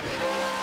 Música